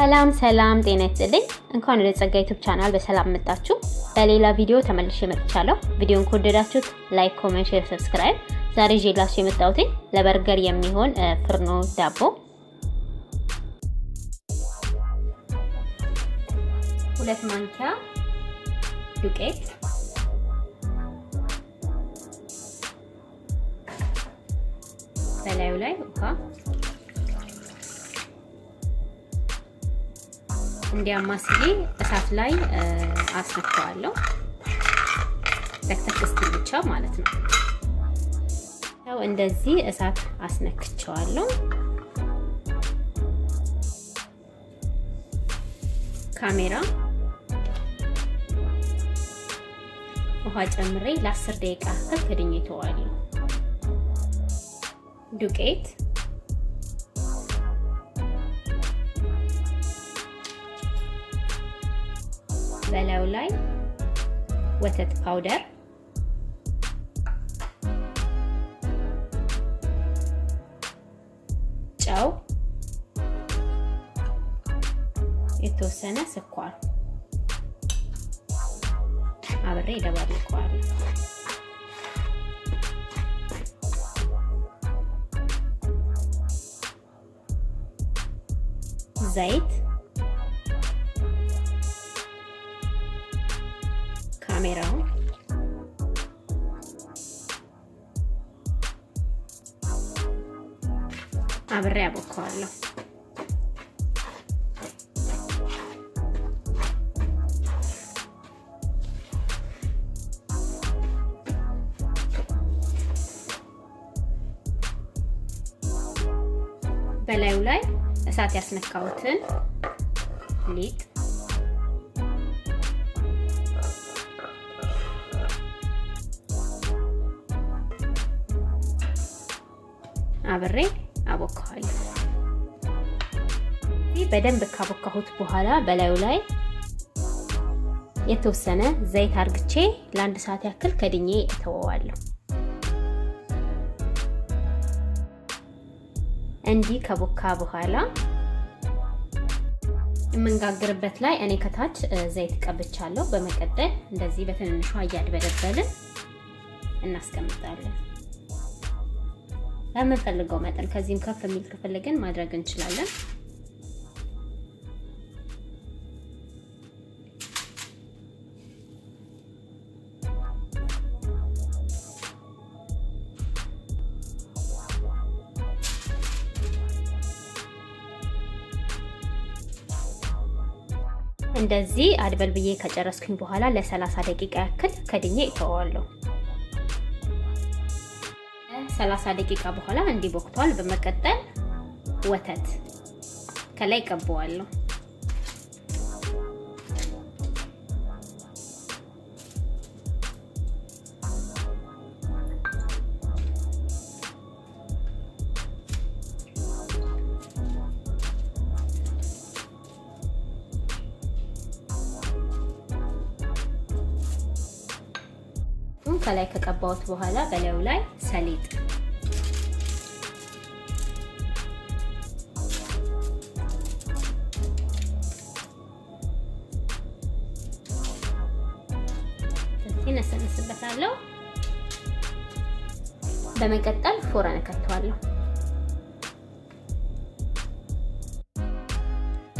ሰላም ሰላም፣ ጤና ይስጥልኝ። እንኳን ወደ ጸጋ YouTube channel በሰላም መጣችሁ። በሌላ ቪዲዮ ተመልሼ መጥቻለሁ። ቪዲዮን ከወደዳችሁት like፣ comment፣ share፣ subscribe። ዛሬ ይዤላችሁ የመጣሁት ለበርገር የሚሆን ፍርኖ ዳቦ ሁለት ማንኪያ ዱቄት በላዩ ላይ ውሃ እንዲያማስዬ እሳት ላይ አስነካዋለሁ። ተክተክ እስኪል ብቻ ማለት ነው። ያው እንደዚህ እሳት አስነክቸዋለሁ። ካሜራ ውሃ ጨምሬ ለአስር ደቂቃ ያህል ከድኜ ተዋለሁ። ዱቄት በላዩ ላይ ወተት ፓውደር ጨው፣ የተወሰነ ስኳር አብሬ እደባልቀዋለሁ። ዘይት አብሬ አቦካዋለሁ። በላዩ ላይ እሳት ያስነካሁትን ሊጥ አብሬ አቦካዋለሁ። እዚህ በደንብ ካቦካሁት በኋላ በላዩ ላይ የተወሰነ ዘይት አርግቼ ለአንድ ሰዓት ያክል ከድኜ እተወዋለሁ። እንዲህ ከቦካ በኋላ የምንጋግርበት ላይ እኔ ከታች ዘይት ቀብቻለሁ። በመቀጠል እንደዚህ በትንንሿ እያድበለበልን እናስቀምጣለን። በምንፈልገው መጠን ከዚህም ከፍ የሚል ከፈለግን ማድረግ እንችላለን። እንደዚህ አድበል ብዬ ከጨረስኩኝ በኋላ ለ30 ደቂቃ ያክል ከድኜ እተወዋለሁ። 30 ደቂቃ በኋላ እንዲህ በመቀጠል ወተት ከላይ ቀባዋለሁ። ከላይ ከቀባሁት በኋላ በላዩ ላይ ሰሊጥ እነሰንስበታለሁ። በመቀጠል ፎረን እከተዋለሁ።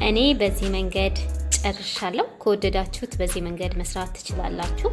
እኔ በዚህ መንገድ ጨርሻለሁ። ከወደዳችሁት በዚህ መንገድ መስራት ትችላላችሁ።